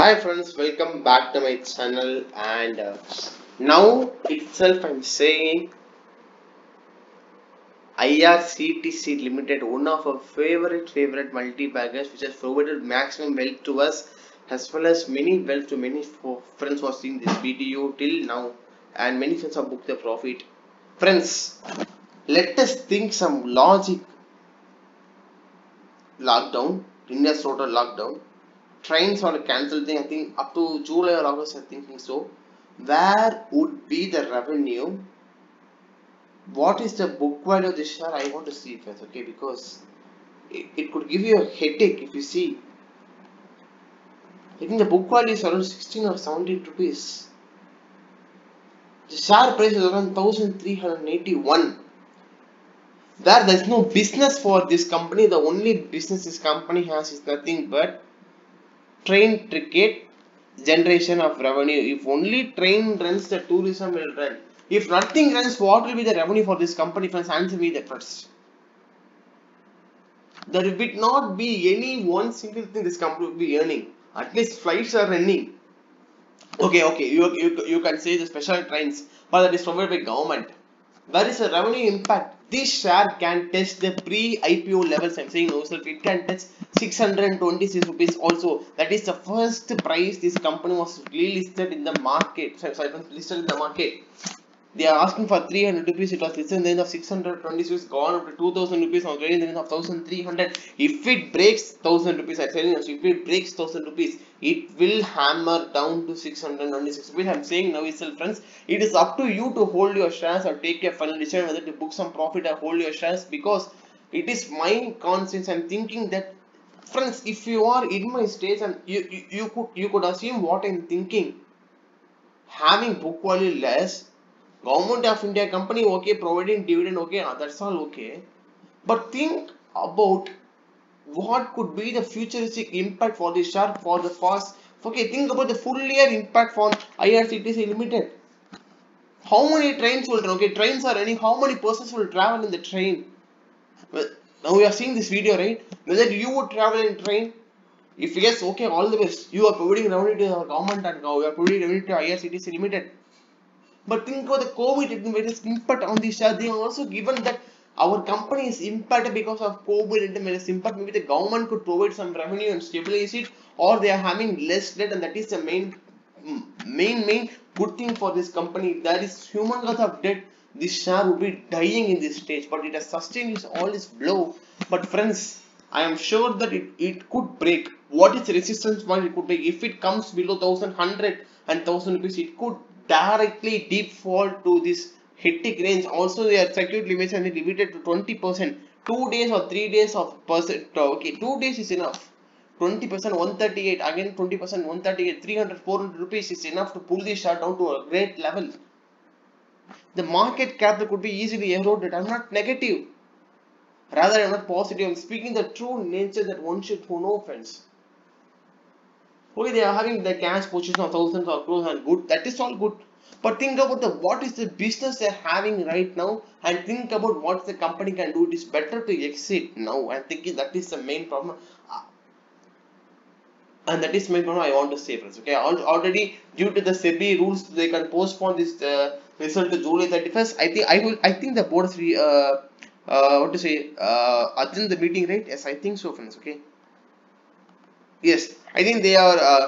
Hi friends, welcome back to my channel and uh, now itself I'm saying IRCTC Limited, one of our favorite favorite multi-baggers which has provided maximum wealth to us as well as many wealth to many friends watching this video till now and many friends have booked their profit. Friends, let us think some logic lockdown, India's total lockdown trains are cancelled thing i think up to july or august i'm thinking so. Where would be the revenue? What is the book value of this share? I want to see first okay because it, it could give you a headache if you see. I think the book value is around 16 or 17 rupees. The share price is around 1381 there there's no business for this company the only business this company has is nothing but train ticket generation of revenue. If only train runs the tourism will run. If nothing runs what will be the revenue for this company? Friends answer me that first. There will not be any one single thing this company will be earning. At least flights are running. Okay okay you, you, you can say the special trains but that is provided by government. There is a revenue impact this share can test the pre-IPO levels I'm saying oh, also it can touch 626 rupees also. That is the first price this company was listed in the market. Sorry, sorry listed in the market they are asking for 300 rupees. It was listed in the range of 626 gone up to 2000 rupees now. Trading in the range of 1300 if it breaks 1000 rupees I'm telling you if it breaks 1000 rupees it will hammer down to 626 rupees I'm saying now itself friends it is up to you to hold your shares or take a final decision whether to book some profit or hold your shares because it is my conscience. I'm thinking that friends if you are in my stage and you, you, you could you could assume what I'm thinking. Having book value less government of India company okay providing dividend okay ah, that's all okay. But think about what could be the futuristic impact for the share for the past okay think about the full year impact for IRCTC limited. How many trains will okay trains are running how many persons will travel in the train? Well, now we are seeing this video right? Whether you would travel in train? If yes okay all the best. You are providing revenue to the government and now you are providing revenue to IRCTC limited but think about the COVID impact on the share. They also given that our company is impacted because of COVID and impact. Maybe the government could provide some revenue and stabilize it, or they are having less debt, and that is the main, main, main good thing for this company. There is humongous of debt, this share would be dying in this stage, but it has sustained its all its blow. But friends, I am sure that it, it could break. What is resistance point it could break? If it comes below 1100 and 1000 rupees, it could directly default to this hectic range. Also, their circuit limits and limited to 20%. Two days or three days of percent. Okay, two days is enough. 20% 138 again 20% 138 300 400 rupees is enough to pull this share down to a great level the market cap could be easily eroded i'm not negative rather i'm not positive i'm speaking the true nature that one should know friends okay they are having the cash position of thousands of crores and good. That is all good. But think about the what is the business they're having right now and think about what the company can do. It is better to exit now. And thinking that is the main problem. And that is main problem i want to say friends okay? Already due to the sebi rules they can postpone this uh, result to july 31st i think i will i think the board is uh, uh, what to say uh, attend the meeting right? Yes i think so friends okay yes i think they are uh,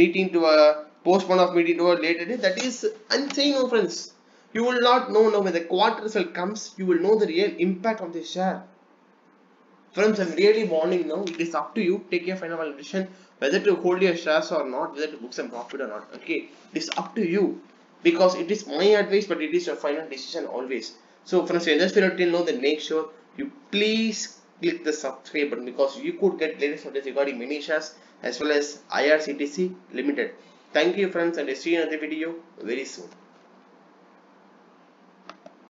meeting to a postpone of meeting to a later date. That is i'm no friends. You will not know now when the quarter result comes you will know the real impact of the share. Friends i'm really warning now it is up to you. Take your final decision whether to hold your shares or not whether to book some profit or not okay? It is up to you. Because it is my advice but it is your final decision always. So friends feel till know then make sure you please click the subscribe button because you could get latest updates regarding mini shares as well as IRCTC limited. Thank you friends and see you in another video very soon.